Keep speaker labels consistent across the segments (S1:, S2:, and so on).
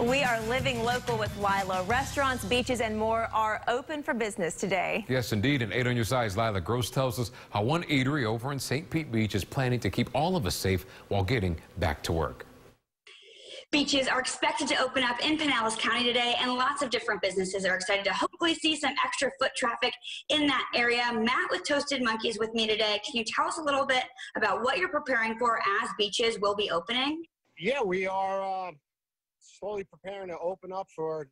S1: We are living local with Lila. Restaurants, beaches, and more are open for business today.
S2: Yes, indeed. And 8 on your side's Lila Gross tells us how one eatery over in St. Pete Beach is planning to keep all of us safe while getting back to work.
S3: Beaches are expected to open up in Pinellas County today, and lots of different businesses are excited to hopefully see some extra foot traffic in that area. Matt with Toasted Monkeys with me today. Can you tell us a little bit about what you're preparing for as beaches will be opening?
S4: Yeah, we are uh, slowly preparing to open up for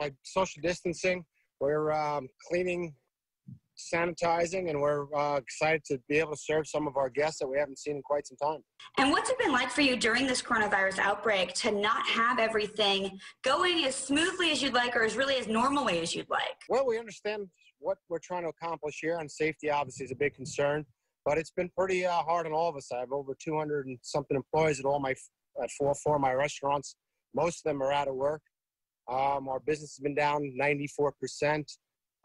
S4: like social distancing. We're um, cleaning sanitizing, and we're uh, excited to be able to serve some of our guests that we haven't seen in quite some time.
S3: And what's it been like for you during this coronavirus outbreak to not have everything going as smoothly as you'd like or as really as normally as you'd like?
S4: Well, we understand what we're trying to accomplish here, and safety obviously is a big concern. But it's been pretty uh, hard on all of us. I have over 200 and something employees at all my at four four of my restaurants. Most of them are out of work. Um, our business has been down 94 percent.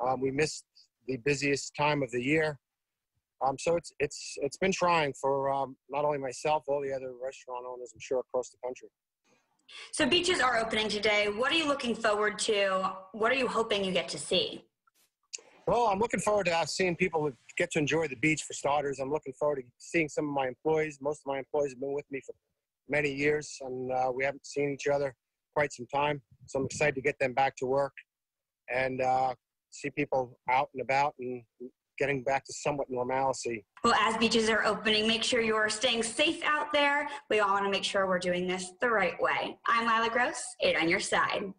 S4: Um, we missed the busiest time of the year. Um, so it's it's it's been trying for um, not only myself, all the other restaurant owners, I'm sure, across the country.
S3: So beaches are opening today. What are you looking forward to? What are you hoping you get to see?
S4: Well, I'm looking forward to seeing people get to enjoy the beach for starters. I'm looking forward to seeing some of my employees. Most of my employees have been with me for many years, and uh, we haven't seen each other quite some time. So I'm excited to get them back to work and uh, see people out and about and getting back to somewhat normalcy.
S3: Well, as beaches are opening, make sure you are staying safe out there. We all want to make sure we're doing this the right way. I'm Lila Gross, 8 on your side.